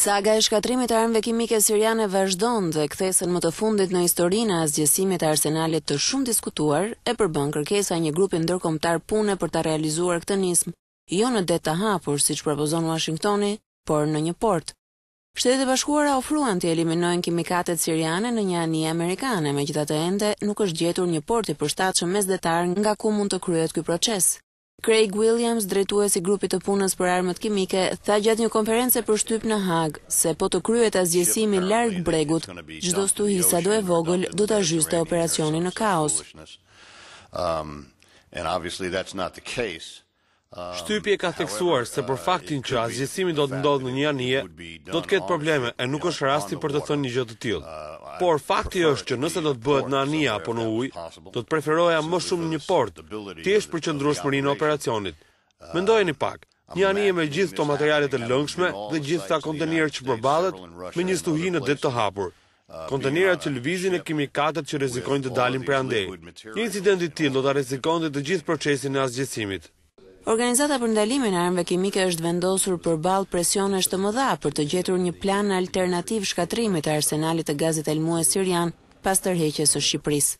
Saga e shkatërrimit të armëve kimike siriane vazhdon dhe kthesën më të fundit në historinë e asgjësimit të arsenalit të shumëdiskutuar e përbën kërkesa e një grupi ndërkombëtar pune për ta realizuar këtë nismë jo në det të hapur siç propozon Uashingtoni, por në një port. Shtetet e Bashkuara ofruan të eliminojnë kimikatet siriane në një anije amerikane, megjithatë ende nuk është gjetur një port i përshtatshëm mesdhetar nga ku mund të kryhet ky proces. Craig Williams, drejtues i grupit të punës për armët kimike, tha gjatë një konference për shtyp në Hagë, se po të kryhet asgjësimi larg bregut, çdo stuhi sado e vogël do ta zhyste operacionin në kaos. Shtypi e ka theksuar se për faktin që asgjësimi do të ndodhë në një anije, do të ketë probleme e nuk është rasti për të thënë një gjë të tillë. Por fakti është që nëse do të bëhet në anije apo në ujë, Do të preferoja më shumë një port, thjesht për qëndrueshmërinë e operacionit. Mendojeni pak, një anije me gjithë këto materiale të lëngshme dhe gjithë këta kontejnerë që përballet me një stuhi në det të hapur, kontejnerët që lëvizin e kimikatet që rrezikojnë të dalin prej andej. Një incident i tillë do ta rrezikonte të gjithë procesin e asgjësimit. Organizata për Ndalimin e Armëve Kimike është vendosur përballë presionesh të mëdha për të gjetur një plan alternativ shkatërrimi të arsenalit të gazit helmues sirian pas tërheqjes së Shqipërisë.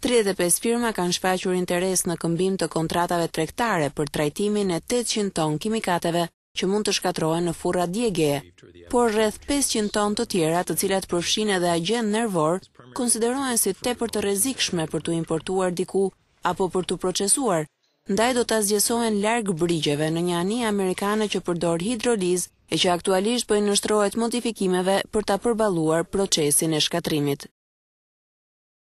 Tridhjetë e pesë firma kanë shfaqur interes në këmbim të kontratave tregtare për trajtimin e tetëqind ton kimikateve që mund të shkatërrohen në furra djegieje, por rreth pesëqind ton të tjera, të cilat përfshijnë edhe agjentë nervorë, konsiderohen si tepër të rrezikshme për t'u importuar diku apo për t'u procesuar, ndaj do të asgjësohen larg brigjeve në një anije amerikane që përdor hidrolizë e që aktualisht po i nënshtrohet modifikimeve për ta përballuar procesin e shkatërrimit.